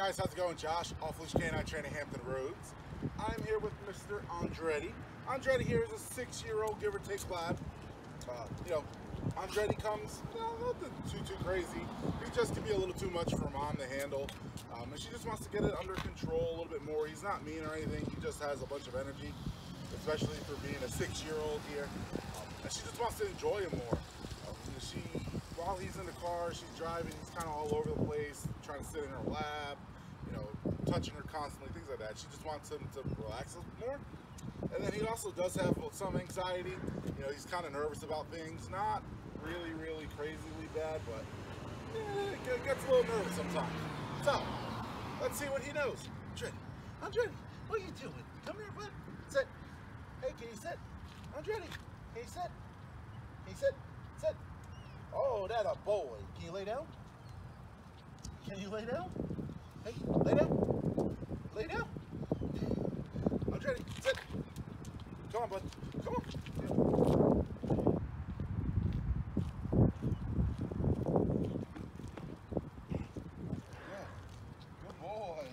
guys, how's it going? Josh, off leash canine training Hampton Roads. I'm here with Mr. Andretti. Andretti here is a six-year-old, give or take lab. Uh, you know, Andretti comes, no, nothing too too crazy. He just can be a little too much for mom to handle, um, and she just wants to get it under control a little bit more. He's not mean or anything. He just has a bunch of energy, especially for being a six-year-old here, um, and she just wants to enjoy him more. Um, she, while he's in the car, she's driving. He's kind of all over the place, trying to sit in her lap, you know, touching her constantly, things like that. She just wants him to relax more. And then he also does have some anxiety. You know, he's kind of nervous about things. Not really, really crazily bad, but eh, gets a little nervous sometimes. So, let's see what he knows. Andretti, Andretti, what are you doing? Come here, bud. Sit. Hey, can you sit? Andretti, can you sit? Can you sit? Sit. Oh, that a boy. Can you lay down? Can you lay down? Hey, lay down. Lay down. Andretti, sit. Come on, bud. Come on. Good boy.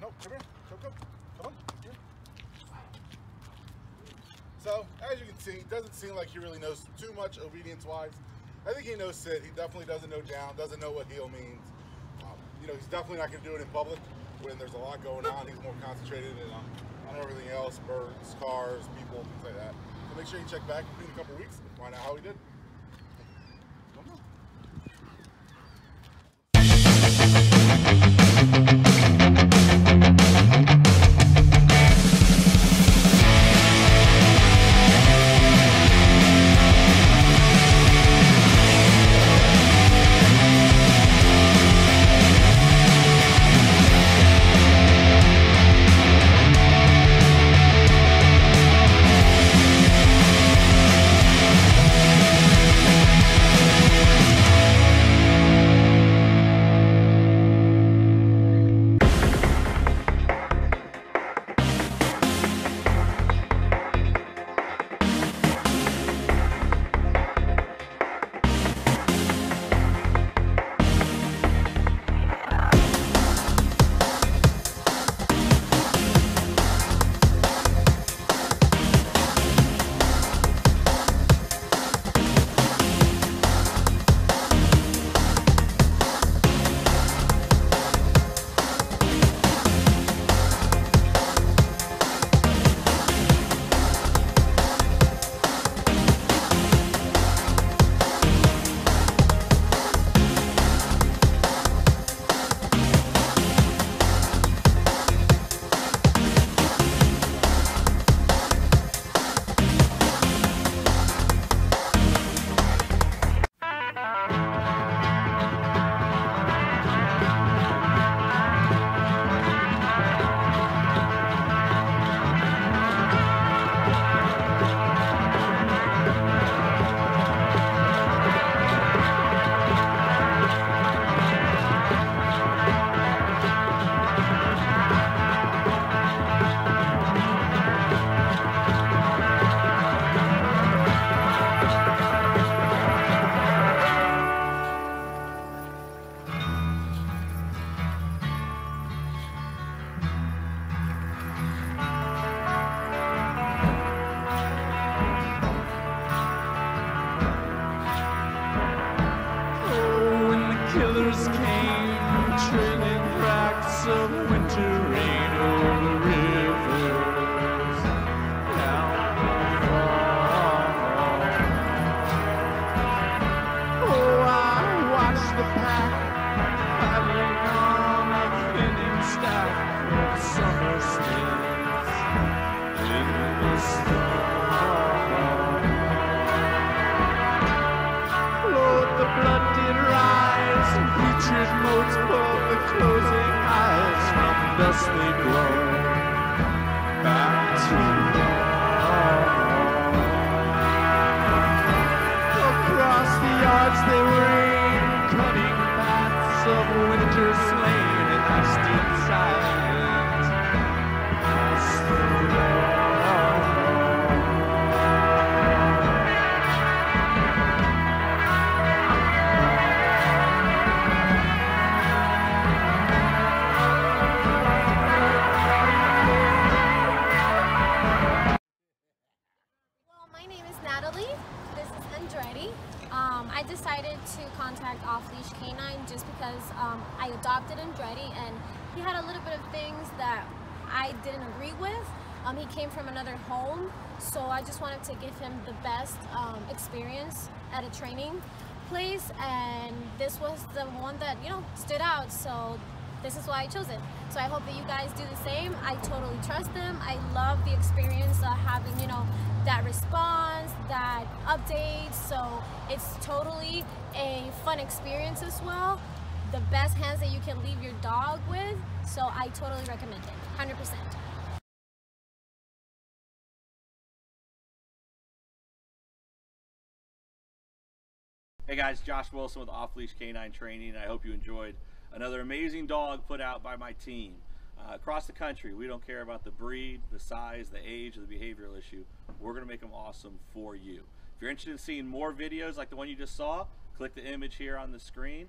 No, come here. Come, come. Come on. So, as you can see, it doesn't seem like he really knows too much obedience-wise. I think he knows sit. He definitely doesn't know down, doesn't know what heel means. Um, you know, he's definitely not going to do it in public when there's a lot going on. He's more concentrated in, on, on everything else, birds, cars, people, things like that. So make sure you check back in a couple weeks and find out how he did. years things that I didn't agree with. Um, he came from another home, so I just wanted to give him the best um, experience at a training place, and this was the one that you know stood out. So this is why I chose it. So I hope that you guys do the same. I totally trust them. I love the experience of having you know that response, that update. So it's totally a fun experience as well. The best hands that you can leave your dog with. So I totally recommend it, 100%. Hey guys, Josh Wilson with Off Leash Canine Training. I hope you enjoyed another amazing dog put out by my team. Uh, across the country, we don't care about the breed, the size, the age, or the behavioral issue. We're going to make them awesome for you. If you're interested in seeing more videos like the one you just saw, click the image here on the screen.